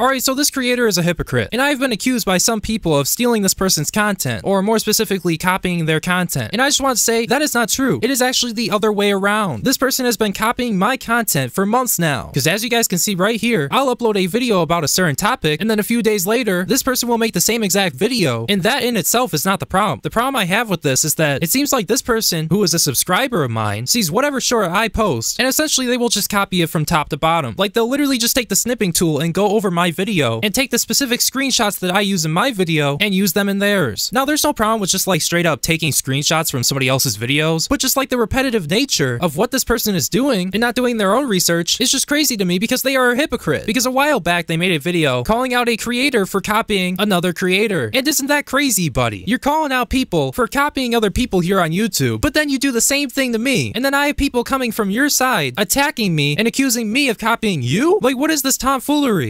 Alright, so this creator is a hypocrite, and I've been accused by some people of stealing this person's content, or more specifically, copying their content. And I just want to say, that is not true. It is actually the other way around. This person has been copying my content for months now. Because as you guys can see right here, I'll upload a video about a certain topic, and then a few days later, this person will make the same exact video, and that in itself is not the problem. The problem I have with this is that it seems like this person, who is a subscriber of mine, sees whatever short I post, and essentially they will just copy it from top to bottom. Like they'll literally just take the snipping tool and go over my video and take the specific screenshots that I use in my video and use them in theirs. Now, there's no problem with just like straight up taking screenshots from somebody else's videos, but just like the repetitive nature of what this person is doing and not doing their own research is just crazy to me because they are a hypocrite. Because a while back, they made a video calling out a creator for copying another creator. And isn't that crazy, buddy? You're calling out people for copying other people here on YouTube, but then you do the same thing to me. And then I have people coming from your side attacking me and accusing me of copying you? Like, what is this tomfoolery?